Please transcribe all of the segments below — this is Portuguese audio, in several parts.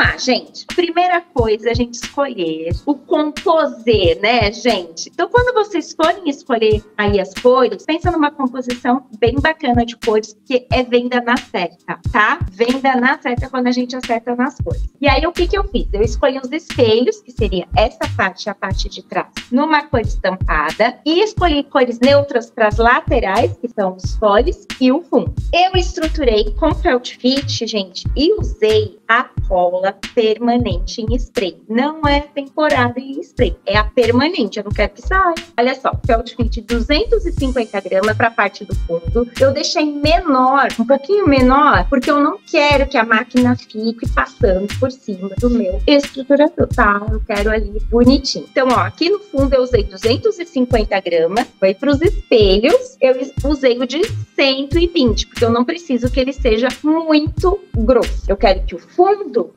lá, gente. Primeira coisa, a gente escolher o composer, né, gente? Então, quando vocês forem escolher aí as cores, pensa numa composição bem bacana de cores, que é venda na certa, tá? Venda na certa quando a gente acerta nas cores. E aí, o que que eu fiz? Eu escolhi os espelhos, que seria essa parte, a parte de trás, numa cor estampada, e escolhi cores neutras para as laterais, que são os foles, e o fundo. Eu estruturei com felt fit, gente, e usei a cola permanente em spray. Não é temporada em spray, é a permanente, eu não quero que saia. Olha só, felt fit 250 gramas para a parte do fundo. Eu deixei menor, um pouquinho menor, porque eu não quero que a máquina fique passando por cima do meu estruturador, tá? Eu quero ali bonitinho. Então, ó, aqui no fundo eu usei 250 gramas, foi para os espelhos, eu usei o de 120, porque eu não preciso que ele seja muito grosso. Eu quero que o fundo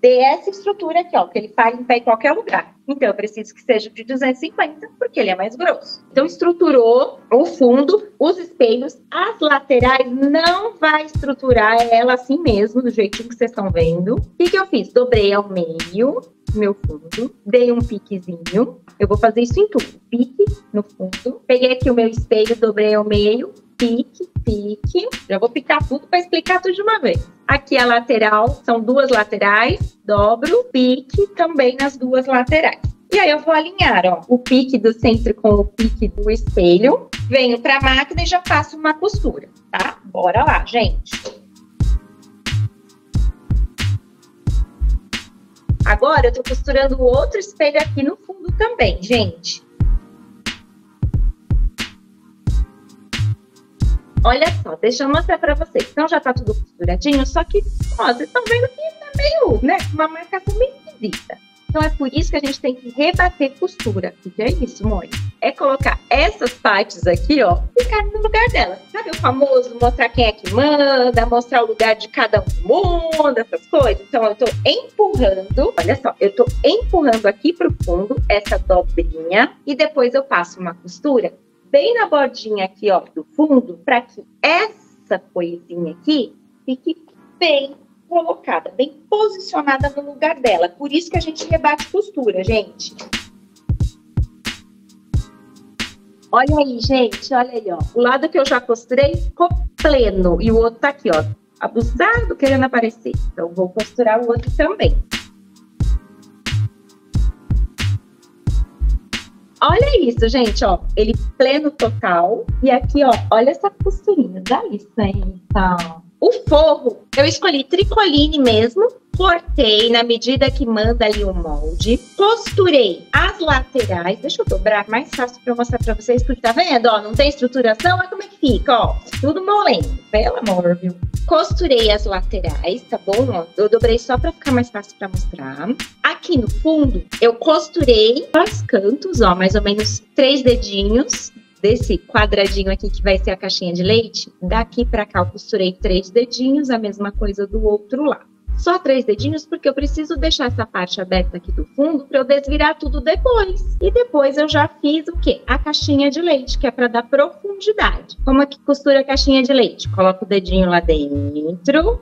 dê essa estrutura aqui, ó, que ele pague em pé em qualquer lugar. Então, eu preciso que seja de 250, porque ele é mais grosso. Então, estruturou o fundo, os espelhos, as laterais, não vai estruturar ela assim mesmo, do jeitinho que vocês estão vendo. O que, que eu fiz? Dobrei ao meio, meu fundo, dei um piquezinho. Eu vou fazer isso em tudo. Pique no fundo. Peguei aqui o meu espelho, dobrei ao meio, pique, pique. Já vou picar tudo para explicar tudo de uma vez. Aqui a lateral, são duas laterais, dobro, pique também nas duas laterais. E aí eu vou alinhar, ó, o pique do centro com o pique do espelho. Venho para a máquina e já faço uma costura, tá? Bora lá, gente. Agora eu tô costurando o outro espelho aqui no fundo também, gente. Olha só, deixa eu mostrar pra vocês. Então já tá tudo costuradinho, só que, ó, vocês estão vendo que tá meio, né, uma marcação bem esquisita. Então é por isso que a gente tem que rebater costura. O que é isso, mãe? É colocar essas partes aqui, ó, ficar no lugar delas. Sabe o famoso mostrar quem é que manda, mostrar o lugar de cada um mundo, essas coisas? Então eu tô empurrando, olha só, eu tô empurrando aqui pro fundo essa dobrinha e depois eu passo uma costura bem na bordinha aqui, ó, do fundo, para que essa coisinha aqui fique bem colocada, bem posicionada no lugar dela. Por isso que a gente rebate costura, gente. Olha aí, gente, olha aí, ó. O lado que eu já costurei ficou pleno e o outro tá aqui, ó, abusado, querendo aparecer. Então, vou costurar o outro também. Olha isso, gente, ó. Ele pleno total. E aqui, ó, olha essa costurinha. Dá licença. O forro, eu escolhi tricoline mesmo. Cortei na medida que manda ali o molde. Costurei as laterais. Deixa eu dobrar mais fácil para mostrar para vocês, porque tá vendo? Ó, não tem estruturação, olha como é que fica, ó. Tudo molengo, pelo amor, viu? Costurei as laterais, tá bom? Ó, eu dobrei só para ficar mais fácil para mostrar. Aqui no fundo, eu costurei os cantos, ó, mais ou menos três dedinhos desse quadradinho aqui que vai ser a caixinha de leite. Daqui para cá eu costurei três dedinhos, a mesma coisa do outro lado só três dedinhos, porque eu preciso deixar essa parte aberta aqui do fundo para eu desvirar tudo depois. E depois eu já fiz o quê? A caixinha de leite, que é para dar profundidade. Como é que costura a caixinha de leite? Coloca o dedinho lá dentro,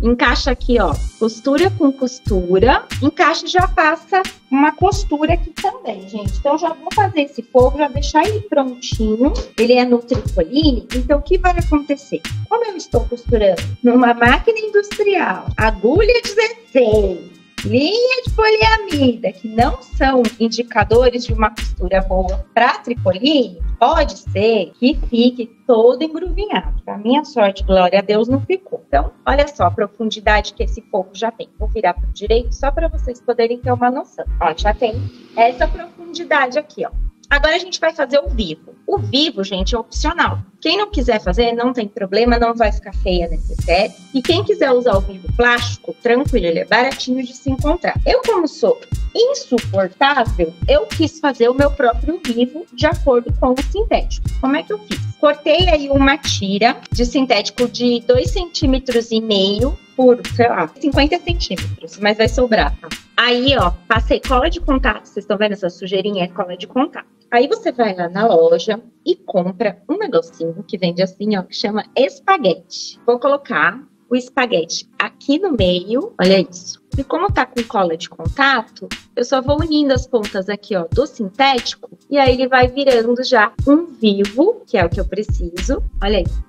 Encaixa aqui, ó, costura com costura. Encaixa e já passa uma costura aqui também, gente. Então, já vou fazer esse fogo, já deixar ele prontinho. Ele é no tricoline, então o que vai acontecer? Como eu estou costurando numa máquina industrial, agulha 16, linha de poliamida, que não são indicadores de uma costura boa para tricoline, pode ser que fique todo engruvinhado. Para minha sorte, glória a Deus, não ficou. Então, olha só a profundidade que esse fogo já tem. Vou virar para o direito só para vocês poderem ter uma noção. Ó, já tem essa profundidade aqui, ó. Agora a gente vai fazer o vivo. O vivo, gente, é opcional. Quem não quiser fazer, não tem problema, não vai ficar feia nesse set. E quem quiser usar o vivo plástico, tranquilo, ele é baratinho de se encontrar. Eu, como sou insuportável, eu quis fazer o meu próprio vivo de acordo com o sintético. Como é que eu fiz? Cortei aí uma tira de sintético de 2,5 centímetros e meio por, sei lá, 50 centímetros, mas vai sobrar, tá? Aí, ó, passei cola de contato, vocês estão vendo essa sujeirinha? É cola de contato. Aí você vai lá na loja e compra um negocinho que vende assim, ó, que chama espaguete. Vou colocar o espaguete aqui no meio, olha isso. E como tá com cola de contato, eu só vou unindo as pontas aqui, ó, do sintético, e aí ele vai virando já um vivo, que é o que eu preciso. Olha aí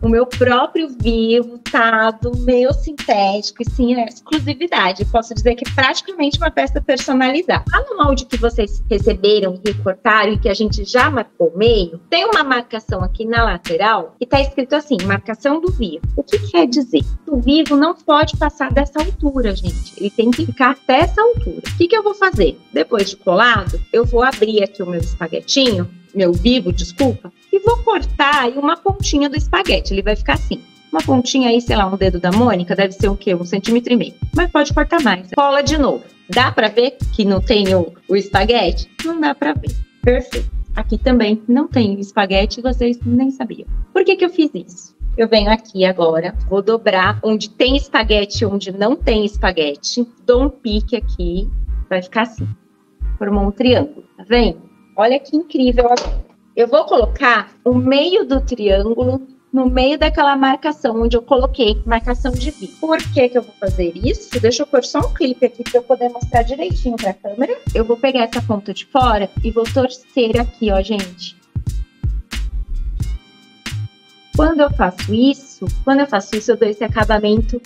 o meu próprio vivo, tá? Do meu sintético, e sim, é exclusividade. Posso dizer que é praticamente uma peça personalizada. Lá no molde que vocês receberam e recortaram e que a gente já marcou meio, tem uma marcação aqui na lateral que tá escrito assim, marcação do vivo. O que quer dizer? O vivo não pode passar dessa altura, gente. Ele tem que ficar até essa altura. O que, que eu vou fazer? Depois de colado, eu vou abrir aqui o meu espaguetinho meu vivo, desculpa, e vou cortar aí uma pontinha do espaguete. Ele vai ficar assim. Uma pontinha aí, sei lá, um dedo da Mônica, deve ser o quê? Um centímetro e meio. Mas pode cortar mais. Cola de novo. Dá para ver que não tem o, o espaguete? Não dá para ver. Perfeito. Aqui também não tem espaguete, vocês nem sabiam. Por que, que eu fiz isso? Eu venho aqui agora, vou dobrar onde tem espaguete onde não tem espaguete, dou um pique aqui, vai ficar assim. Formou um triângulo, tá vendo? Olha que incrível Eu vou colocar o meio do triângulo no meio daquela marcação onde eu coloquei marcação de V. Por que, que eu vou fazer isso? Deixa eu pôr só um clipe aqui para eu poder mostrar direitinho para a câmera. Eu vou pegar essa ponta de fora e vou torcer aqui, ó, gente. Quando eu faço isso, quando eu faço isso, eu dou esse acabamento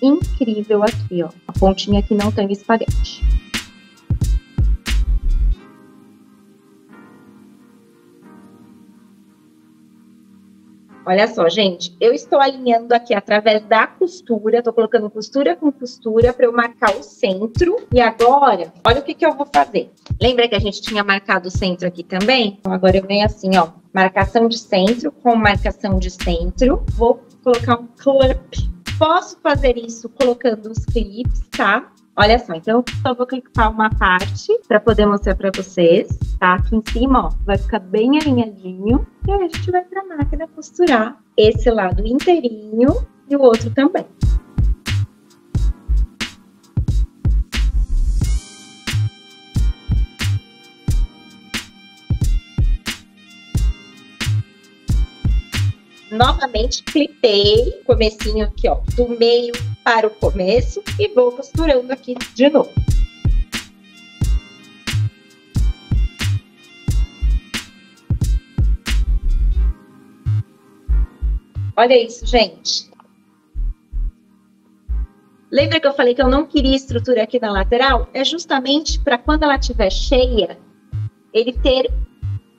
incrível aqui, ó. A pontinha que não tem espaguete. Olha só, gente, eu estou alinhando aqui através da costura, estou colocando costura com costura para eu marcar o centro. E agora, olha o que, que eu vou fazer. Lembra que a gente tinha marcado o centro aqui também? Então, agora eu venho assim, ó, marcação de centro com marcação de centro. Vou colocar um clip. Posso fazer isso colocando os clips, tá? Olha só, então eu só vou clicar uma parte para poder mostrar para vocês, tá? Aqui em cima, ó, vai ficar bem alinhadinho. E aí a gente vai para a máquina costurar esse lado inteirinho e o outro também. novamente clipei o comecinho aqui, ó, do meio para o começo e vou costurando aqui de novo. Olha isso, gente. Lembra que eu falei que eu não queria estrutura aqui na lateral? É justamente para quando ela estiver cheia, ele ter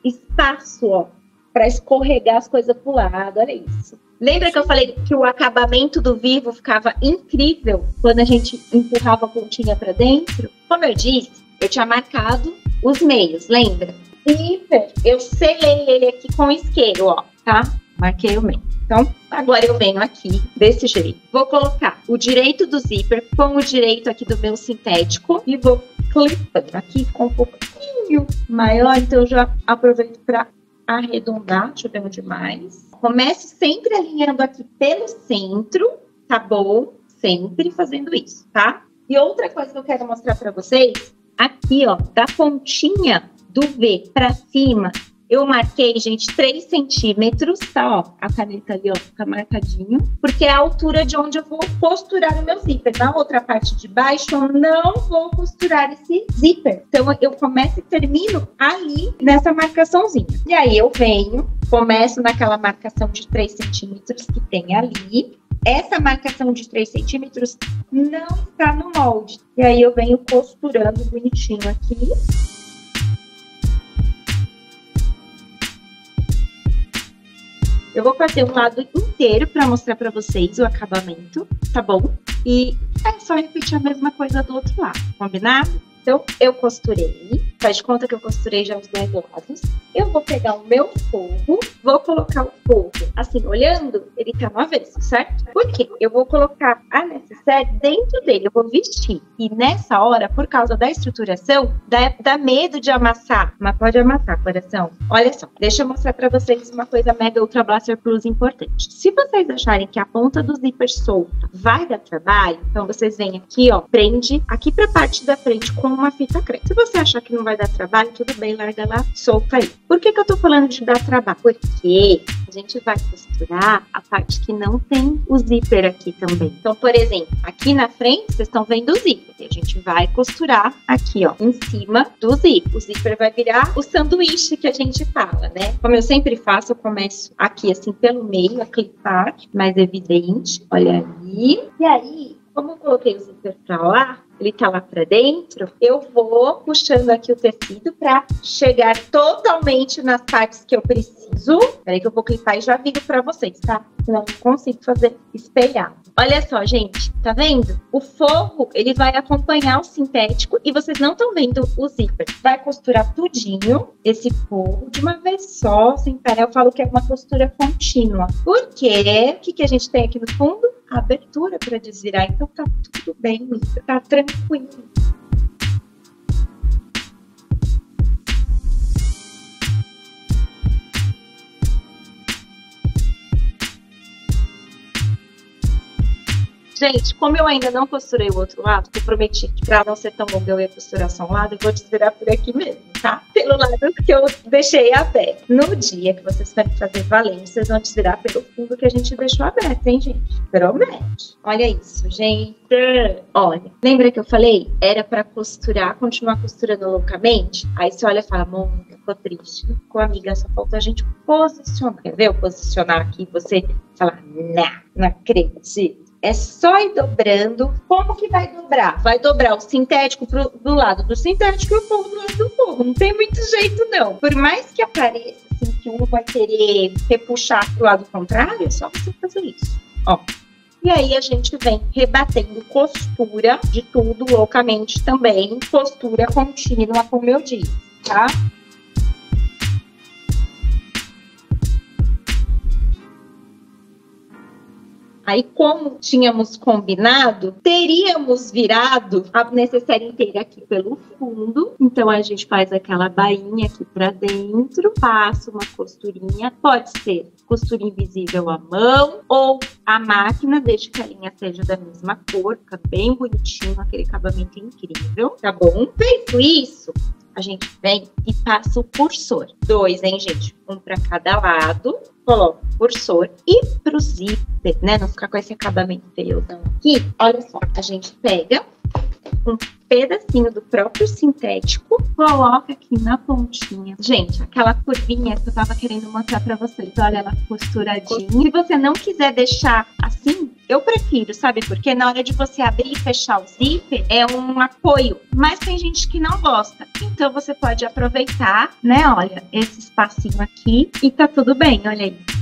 espaço, ó, para escorregar as coisas para o lado. Olha isso. Lembra que eu falei que o acabamento do vivo ficava incrível quando a gente empurrava a pontinha para dentro? Como eu disse, eu tinha marcado os meios, lembra? Zíper, eu selei ele aqui com isqueiro, ó, tá? Marquei o meio. Então, agora eu venho aqui desse jeito. Vou colocar o direito do zíper com o direito aqui do meu sintético e vou clipando. Aqui ficou um pouquinho maior, então eu já aproveito para arredondar, chovendo demais. Comece sempre alinhando aqui pelo centro, tá bom? Sempre fazendo isso, tá? E outra coisa que eu quero mostrar para vocês, aqui, ó, da pontinha do V para cima, eu marquei, gente, 3 centímetros, tá? Ó, a caneta ali, ó, fica marcadinho. Porque é a altura de onde eu vou costurar o meu zíper. Na outra parte de baixo, eu não vou costurar esse zíper. Então, eu começo e termino ali, nessa marcaçãozinha. E aí, eu venho, começo naquela marcação de 3 centímetros que tem ali. Essa marcação de 3 centímetros não está no molde. E aí, eu venho costurando bonitinho aqui. Eu vou fazer um lado inteiro para mostrar para vocês o acabamento, tá bom? E é só repetir a mesma coisa do outro lado, combinado? Então, eu costurei, faz de conta que eu costurei já os dois lados. Eu vou pegar o meu forro, vou colocar o forro, assim, olhando, ele tá no avesso, certo? Por quê? Eu vou colocar a necessaire dentro dele, eu vou vestir. E nessa hora, por causa da estruturação, dá, dá medo de amassar, mas pode amassar, coração. Olha só, deixa eu mostrar pra vocês uma coisa mega ultra blaster plus importante. Se vocês acharem que a ponta do zíper solta vai dar trabalho, então vocês vêm aqui, ó, prende aqui pra parte da frente com uma fita creme. Se você achar que não vai dar trabalho, tudo bem, larga lá, solta aí. Por que, que eu tô falando de dar trabalho? Porque gente vai costurar a parte que não tem o zíper aqui também. Então, por exemplo, aqui na frente, vocês estão vendo o zíper. A gente vai costurar aqui, ó, em cima do zíper. O zíper vai virar o sanduíche que a gente fala, né? Como eu sempre faço, eu começo aqui, assim, pelo meio, a clipar, mais evidente. Olha aí. E aí, como eu coloquei o zíper pra lá, ele tá lá para dentro, eu vou puxando aqui o tecido para chegar totalmente nas partes que eu preciso. Peraí que eu vou clipar e já viro para vocês, tá? Senão não consigo fazer espelhado. Olha só, gente, tá vendo? O forro, ele vai acompanhar o sintético e vocês não estão vendo o zíper. Vai costurar tudinho esse forro de uma vez só, sem parar. Eu falo que é uma costura contínua. Por quê? O que, que a gente tem aqui no fundo? Abertura para desvirar. Então tá tudo bem, tá tranquilo. Gente, como eu ainda não costurei o outro lado, eu prometi que pra não ser tão longo eu ia costurar só um lado, eu vou desvirar por aqui mesmo, tá? Pelo lado que eu deixei aberto. No dia que vocês forem fazer valente, vocês vão desvirar pelo fundo que a gente deixou aberto, hein, gente? Promete. Olha isso, gente. Olha, lembra que eu falei? Era para costurar, continuar costurando loucamente? Aí você olha e fala, Mônica, ficou triste. Ficou, amiga, só falta a gente posicionar. Quer ver posicionar aqui? Você falar, não, não acredito. É só ir dobrando. Como que vai dobrar? Vai dobrar o sintético pro, do lado do sintético e o forro do lado do forro. Não tem muito jeito, não. Por mais que apareça assim, que um vai querer repuxar pro lado contrário, é só você fazer isso. Ó. E aí a gente vem rebatendo costura de tudo loucamente também. Costura contínua, como eu disse, tá? Aí, como tínhamos combinado, teríamos virado a necessária inteira aqui pelo fundo. Então, a gente faz aquela bainha aqui para dentro, passa uma costurinha. Pode ser costura invisível à mão ou a máquina, desde que a linha seja da mesma cor, fica bem bonitinho, aquele acabamento incrível, tá bom? Feito isso, a gente vem e passa o cursor. Dois, hein, gente? Um para cada lado. Coloca o cursor. E pro zíper, né? Não ficar com esse acabamento feio aqui. Olha só, a gente pega um pedacinho do próprio sintético, coloca aqui na pontinha. Gente, aquela curvinha que eu tava querendo mostrar pra vocês, olha ela costuradinha. Se você não quiser deixar assim, eu prefiro, sabe? Porque na hora de você abrir e fechar o zíper, é um apoio. Mas tem gente que não gosta. Então você pode aproveitar, né? Olha, esse espacinho aqui e tá tudo bem, olha aí.